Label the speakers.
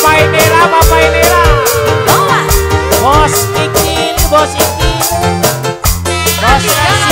Speaker 1: Bapak Bos Iki, Bos Iki.
Speaker 2: Bos